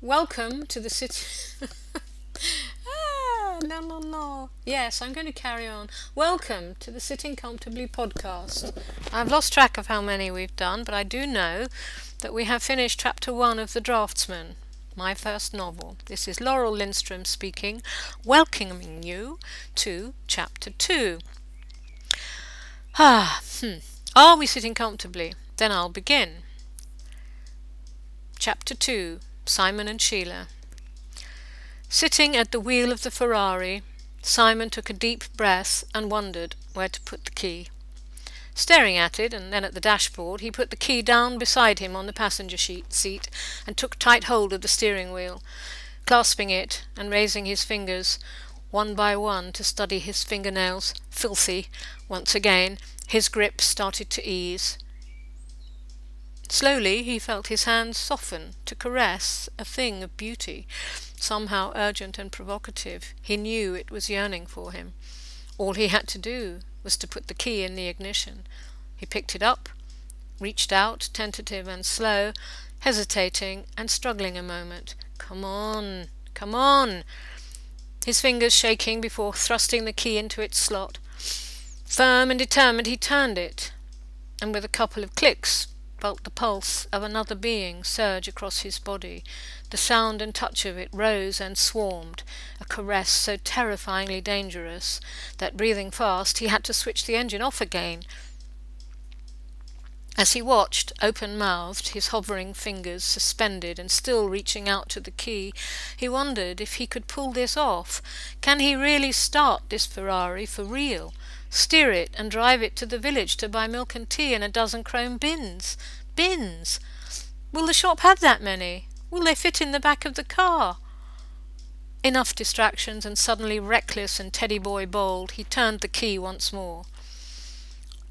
Welcome to the city. ah, no, no, no. Yes, I'm going to carry on. Welcome to the Sitting Comfortably podcast. I've lost track of how many we've done, but I do know that we have finished chapter one of The Draftsman, my first novel. This is Laurel Lindstrom speaking, welcoming you to chapter two. Ah, hmm. Are we sitting comfortably? Then I'll begin. Chapter 2 Simon and Sheila. Sitting at the wheel of the Ferrari, Simon took a deep breath and wondered where to put the key. Staring at it and then at the dashboard, he put the key down beside him on the passenger seat and took tight hold of the steering wheel, clasping it and raising his fingers one by one to study his fingernails, filthy, once again, his grip started to ease. Slowly he felt his hands soften to caress a thing of beauty, somehow urgent and provocative. He knew it was yearning for him. All he had to do was to put the key in the ignition. He picked it up, reached out, tentative and slow, hesitating and struggling a moment. Come on, come on! His fingers shaking before thrusting the key into its slot. Firm and determined, he turned it, and with a couple of clicks felt the pulse of another being surge across his body. The sound and touch of it rose and swarmed, a caress so terrifyingly dangerous that, breathing fast, he had to switch the engine off again. As he watched, open mouthed, his hovering fingers suspended and still reaching out to the key, he wondered if he could pull this off. Can he really start this Ferrari for real? Steer it and drive it to the village to buy milk and tea and a dozen chrome bins. Bins! Will the shop have that many? Will they fit in the back of the car? Enough distractions, and suddenly reckless and teddy boy bold, he turned the key once more.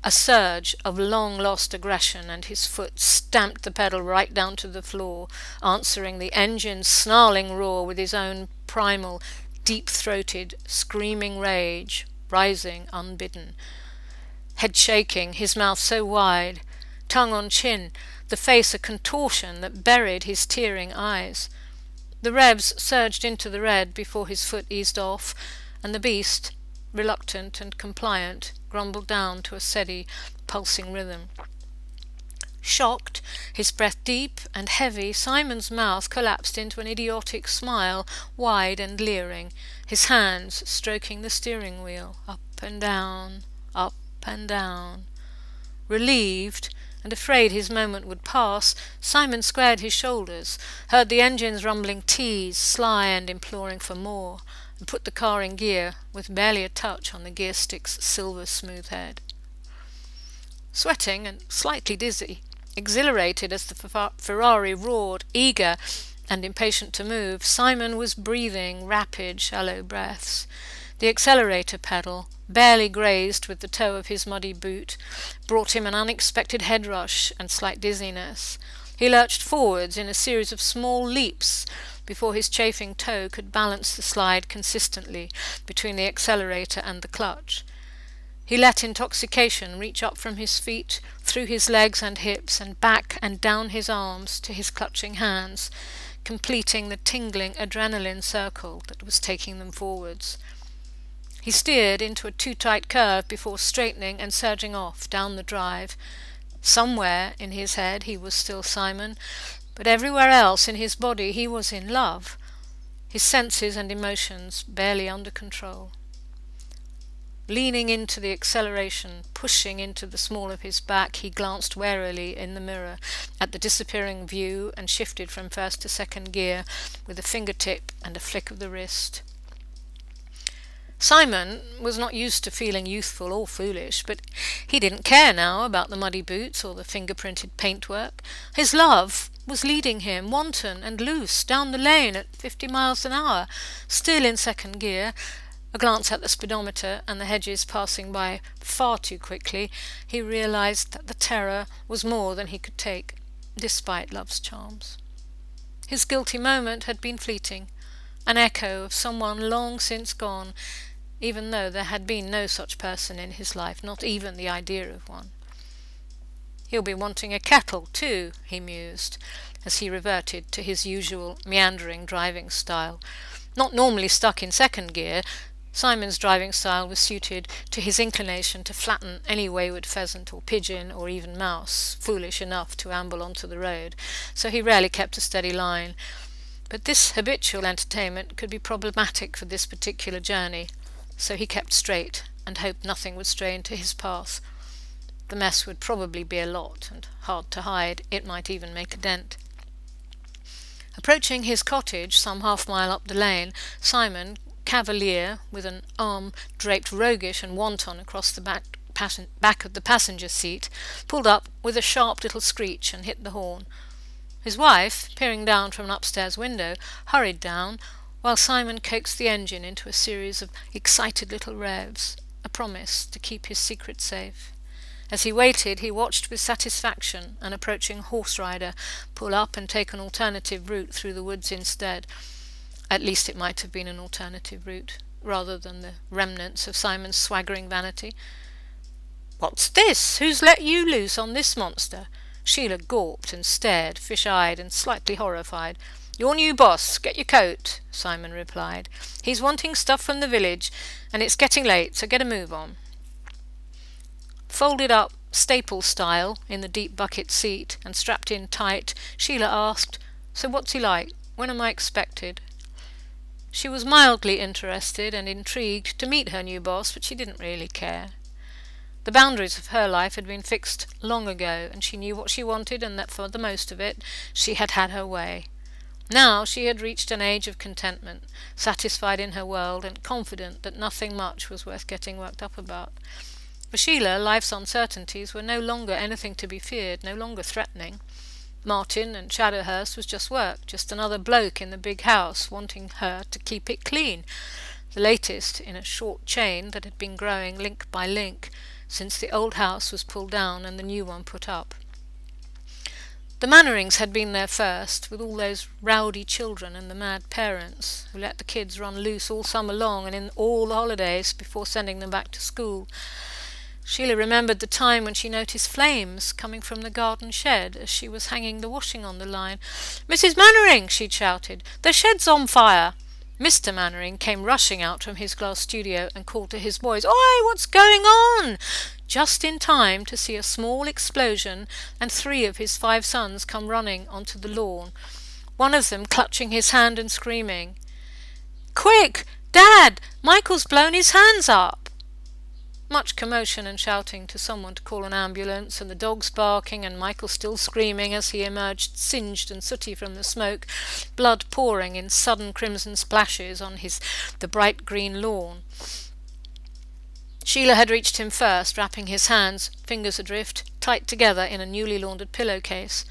A surge of long lost aggression, and his foot stamped the pedal right down to the floor, answering the engine's snarling roar with his own primal, deep throated, screaming rage rising unbidden. Head shaking, his mouth so wide, tongue on chin, the face a contortion that buried his tearing eyes. The revs surged into the red before his foot eased off, and the beast, reluctant and compliant, grumbled down to a steady, pulsing rhythm. Shocked, his breath deep and heavy, Simon's mouth collapsed into an idiotic smile, wide and leering, his hands stroking the steering wheel, up and down, up and down. Relieved, and afraid his moment would pass, Simon squared his shoulders, heard the engine's rumbling tease, sly and imploring for more, and put the car in gear, with barely a touch on the gear stick's silver smooth head. Sweating and slightly dizzy, Exhilarated as the Ferrari roared, eager and impatient to move, Simon was breathing rapid, shallow breaths. The accelerator pedal, barely grazed with the toe of his muddy boot, brought him an unexpected head rush and slight dizziness. He lurched forwards in a series of small leaps before his chafing toe could balance the slide consistently between the accelerator and the clutch. He let intoxication reach up from his feet, through his legs and hips, and back and down his arms to his clutching hands, completing the tingling adrenaline circle that was taking them forwards. He steered into a too tight curve before straightening and surging off down the drive. Somewhere in his head he was still Simon, but everywhere else in his body he was in love, his senses and emotions barely under control leaning into the acceleration, pushing into the small of his back, he glanced warily in the mirror at the disappearing view and shifted from first to second gear with a fingertip and a flick of the wrist. Simon was not used to feeling youthful or foolish, but he didn't care now about the muddy boots or the finger-printed paintwork. His love was leading him, wanton and loose, down the lane at fifty miles an hour, still in second gear, a glance at the speedometer and the hedges passing by far too quickly, he realized that the terror was more than he could take, despite love's charms. His guilty moment had been fleeting, an echo of someone long since gone, even though there had been no such person in his life, not even the idea of one. He'll be wanting a kettle, too, he mused, as he reverted to his usual meandering driving style. Not normally stuck in second gear, Simon's driving style was suited to his inclination to flatten any wayward pheasant or pigeon or even mouse foolish enough to amble onto the road, so he rarely kept a steady line. But this habitual entertainment could be problematic for this particular journey, so he kept straight and hoped nothing would stray into his path. The mess would probably be a lot and hard to hide, it might even make a dent. Approaching his cottage some half mile up the lane, Simon cavalier with an arm draped roguish and wanton across the back, back of the passenger seat, pulled up with a sharp little screech and hit the horn. His wife, peering down from an upstairs window, hurried down, while Simon coaxed the engine into a series of excited little revs, a promise to keep his secret safe. As he waited, he watched with satisfaction an approaching horse rider pull up and take an alternative route through the woods instead, at least it might have been an alternative route, rather than the remnants of Simon's swaggering vanity. What's this? Who's let you loose on this monster? Sheila gawped and stared, fish-eyed and slightly horrified. Your new boss. Get your coat, Simon replied. He's wanting stuff from the village, and it's getting late, so get a move on. Folded up, staple style, in the deep bucket seat, and strapped in tight, Sheila asked, So what's he like? When am I expected? She was mildly interested and intrigued to meet her new boss, but she didn't really care. The boundaries of her life had been fixed long ago, and she knew what she wanted, and that for the most of it she had had her way. Now she had reached an age of contentment, satisfied in her world, and confident that nothing much was worth getting worked up about. For Sheila, life's uncertainties were no longer anything to be feared, no longer threatening. Martin and Shadowhurst was just work, just another bloke in the big house wanting her to keep it clean, the latest in a short chain that had been growing link by link since the old house was pulled down and the new one put up. The Mannerings had been there first, with all those rowdy children and the mad parents, who let the kids run loose all summer long and in all the holidays before sending them back to school. Sheila remembered the time when she noticed flames coming from the garden shed as she was hanging the washing on the line. Mrs. Mannering, she'd shouted, the shed's on fire. Mr. Mannering came rushing out from his glass studio and called to his boys, Oi, what's going on? Just in time to see a small explosion and three of his five sons come running onto the lawn, one of them clutching his hand and screaming, Quick! Dad! Michael's blown his hands up! Much commotion and shouting to someone to call an ambulance, and the dogs barking, and Michael still screaming as he emerged singed and sooty from the smoke, blood pouring in sudden crimson splashes on his the bright green lawn. Sheila had reached him first, wrapping his hands, fingers adrift, tight together in a newly laundered pillow-case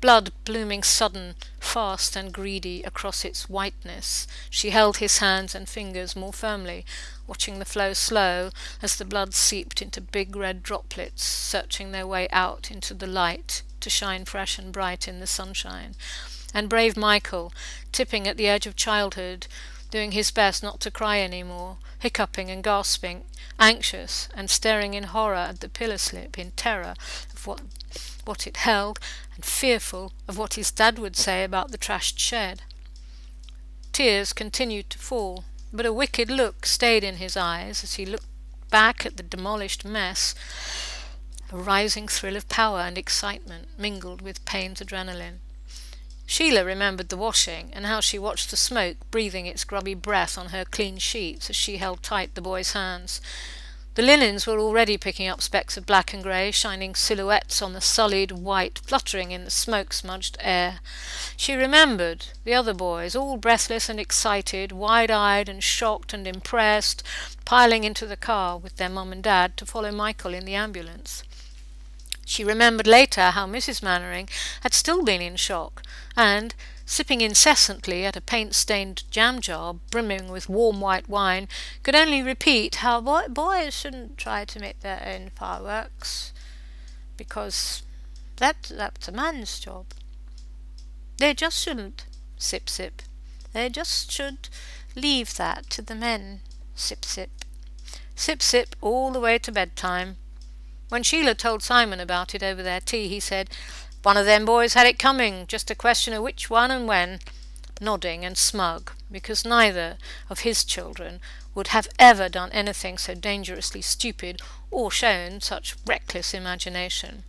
blood blooming sudden, fast and greedy across its whiteness. She held his hands and fingers more firmly, watching the flow slow as the blood seeped into big red droplets, searching their way out into the light to shine fresh and bright in the sunshine. And brave Michael, tipping at the edge of childhood, doing his best not to cry any more, hiccuping and gasping, anxious and staring in horror at the pillar slip, in terror of what what it held, and fearful of what his dad would say about the trashed shed. Tears continued to fall, but a wicked look stayed in his eyes as he looked back at the demolished mess. A rising thrill of power and excitement mingled with pain's adrenaline. Sheila remembered the washing and how she watched the smoke breathing its grubby breath on her clean sheets as she held tight the boy's hands. The linens were already picking up specks of black and grey, shining silhouettes on the sullied white, fluttering in the smoke-smudged air. She remembered the other boys, all breathless and excited, wide-eyed and shocked and impressed, piling into the car with their mum and dad to follow Michael in the ambulance. She remembered later how Mrs. Mannering had still been in shock, and, sipping incessantly at a paint-stained jam jar brimming with warm white wine, could only repeat how boy boys shouldn't try to make their own fireworks, because that, that's a man's job. They just shouldn't, sip sip. They just should leave that to the men, sip sip. Sip sip all the way to bedtime. When Sheila told Simon about it over their tea, he said, One of them boys had it coming, just a question of which one and when, nodding and smug, because neither of his children would have ever done anything so dangerously stupid or shown such reckless imagination.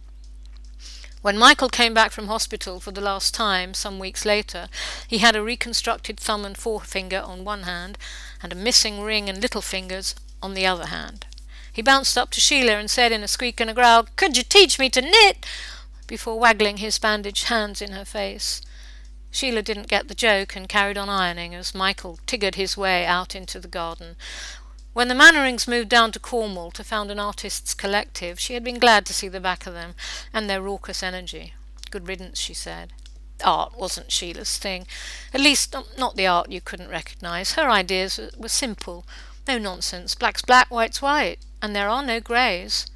When Michael came back from hospital for the last time, some weeks later, he had a reconstructed thumb and forefinger on one hand, and a missing ring and little fingers on the other hand. He bounced up to Sheila and said in a squeak and a growl, Could you teach me to knit? Before waggling his bandaged hands in her face. Sheila didn't get the joke and carried on ironing as Michael tiggered his way out into the garden. When the Mannerings moved down to Cornwall to found an artists' collective, she had been glad to see the back of them and their raucous energy. Good riddance, she said. Art wasn't Sheila's thing. At least, not the art you couldn't recognise. Her ideas were simple. No nonsense. Black's black, white's white. And there are no greys.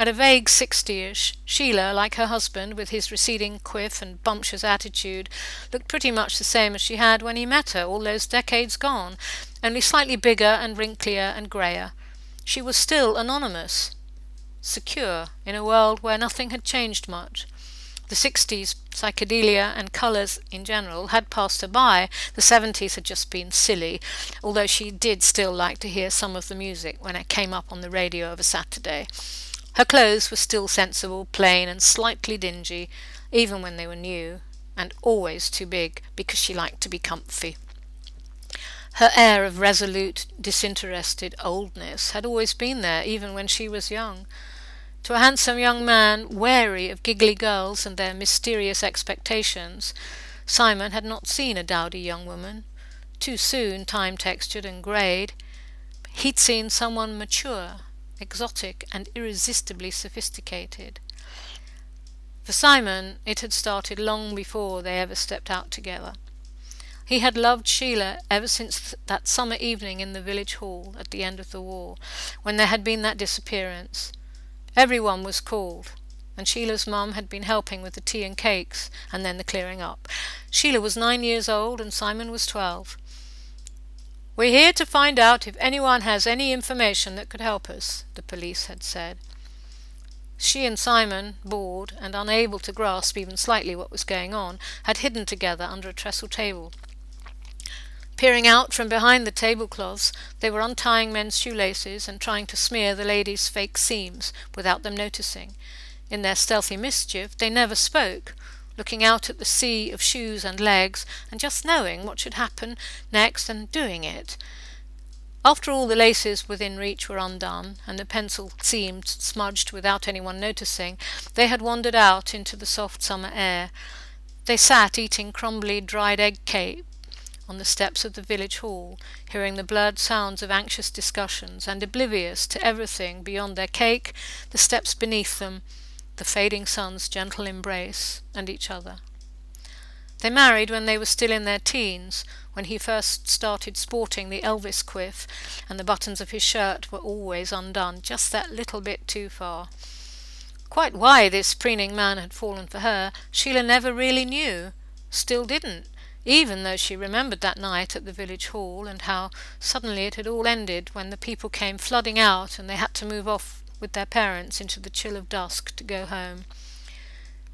At a vague sixty-ish, Sheila, like her husband, with his receding quiff and bumptious attitude, looked pretty much the same as she had when he met her all those decades gone, only slightly bigger and wrinklier and greyer. She was still anonymous, secure in a world where nothing had changed much. The 60s, psychedelia and colours in general, had passed her by. The 70s had just been silly, although she did still like to hear some of the music when it came up on the radio of a Saturday. Her clothes were still sensible, plain, and slightly dingy, even when they were new, and always too big, because she liked to be comfy. Her air of resolute, disinterested oldness had always been there, even when she was young. To a handsome young man, wary of giggly girls and their mysterious expectations, Simon had not seen a dowdy young woman, too soon time textured and greyed. He'd seen someone mature, exotic, and irresistibly sophisticated. For Simon, it had started long before they ever stepped out together. He had loved Sheila ever since that summer evening in the village hall at the end of the war, when there had been that disappearance. Everyone was called, and Sheila's mum had been helping with the tea and cakes, and then the clearing up. Sheila was nine years old, and Simon was twelve. We're here to find out if anyone has any information that could help us, the police had said. She and Simon, bored and unable to grasp even slightly what was going on, had hidden together under a trestle table. Peering out from behind the tablecloths, they were untying men's shoelaces and trying to smear the ladies' fake seams without them noticing. In their stealthy mischief, they never spoke, looking out at the sea of shoes and legs, and just knowing what should happen next and doing it. After all the laces within reach were undone, and the pencil seams smudged without anyone noticing, they had wandered out into the soft summer air. They sat eating crumbly dried egg cake on the steps of the village hall, hearing the blurred sounds of anxious discussions, and oblivious to everything beyond their cake, the steps beneath them, the fading sun's gentle embrace, and each other. They married when they were still in their teens, when he first started sporting the Elvis quiff, and the buttons of his shirt were always undone, just that little bit too far. Quite why this preening man had fallen for her, Sheila never really knew, still didn't, even though she remembered that night at the village hall, and how suddenly it had all ended when the people came flooding out and they had to move off with their parents into the chill of dusk to go home.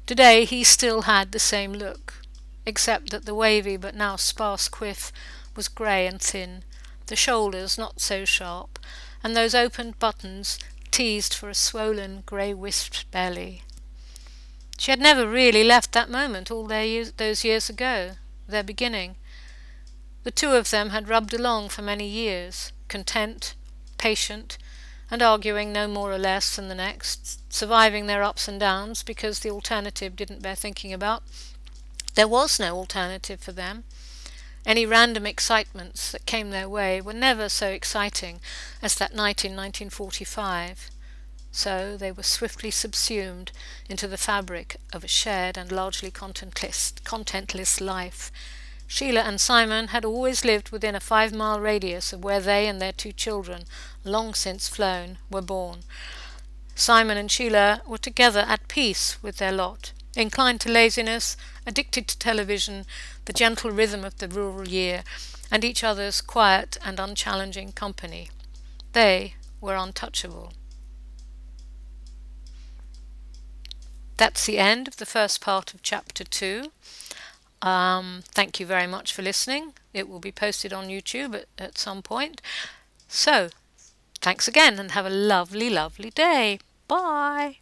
Today he still had the same look, except that the wavy but now sparse quiff was grey and thin, the shoulders not so sharp, and those opened buttons teased for a swollen, grey-wisped belly. She had never really left that moment all years, those years ago, their beginning. The two of them had rubbed along for many years, content, patient, and arguing no more or less than the next, surviving their ups and downs because the alternative didn't bear thinking about. There was no alternative for them. Any random excitements that came their way were never so exciting as that night in 1945. So they were swiftly subsumed into the fabric of a shared and largely contentless, contentless life, Sheila and Simon had always lived within a five mile radius of where they and their two children, long since flown, were born. Simon and Sheila were together at peace with their lot, inclined to laziness, addicted to television, the gentle rhythm of the rural year, and each other's quiet and unchallenging company. They were untouchable. that's the end of the first part of chapter 2. Um, thank you very much for listening. It will be posted on YouTube at, at some point. So, thanks again and have a lovely, lovely day. Bye.